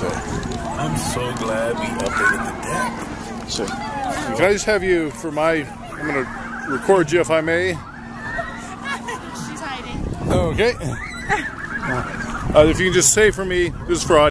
Uh, I'm so glad we updated the deck. so can I just have you for my? I'm gonna record you if I may. She's hiding. Okay. Uh, if you can just say for me, this is for audio.